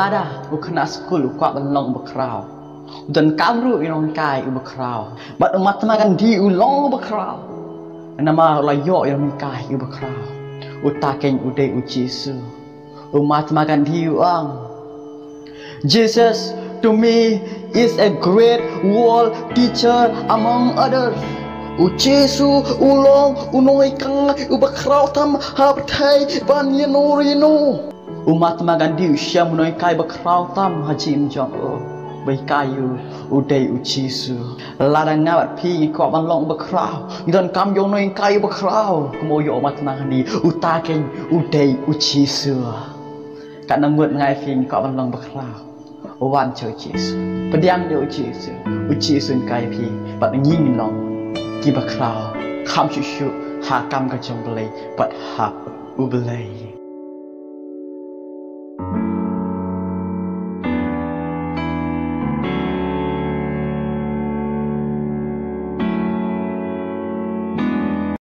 ឡាដាមកគណៈស្គូលគាត់បន្លងបក្រោដនកំរូអ៊ីរងកាយបក្រោបាត់អមត្មាកាន់ឌីអ៊ូឡងបក្រោណាមឡាយោអ៊ីរងកាយបក្រោអ៊ុតាកេងអ៊ុដេអ៊ូជីសូអមត្មាកាន់ឌីអ៊ូអង Jesus to me is a great world teacher among others ឧជេសូឧឡងឧណយកាឧបក្រោធម្មហាប់ថៃបានញ៉ូរីណូอุมาตมากันดิวเชียมน้อยกายบักคราวตามฮัจิมจองโอไม่กายอูอุเดยอุจิสุลาดังนาบัดพี่กอบันลองบักคราวยดอนคำยโน้อยกายบักคราวกโมยอุมาตมากันดิอุตาเกนอุเดยอุจิสุกันนังเวดไงฟินกอบันลองบักคราววันเจ้าชิสุปะเดียงเดียวจิสุอุชิสุนกายพี่ปัดยิ่งน้องกีบักคราวคำชุชุหากรรมกระจงเลยปัดหักอุเบลย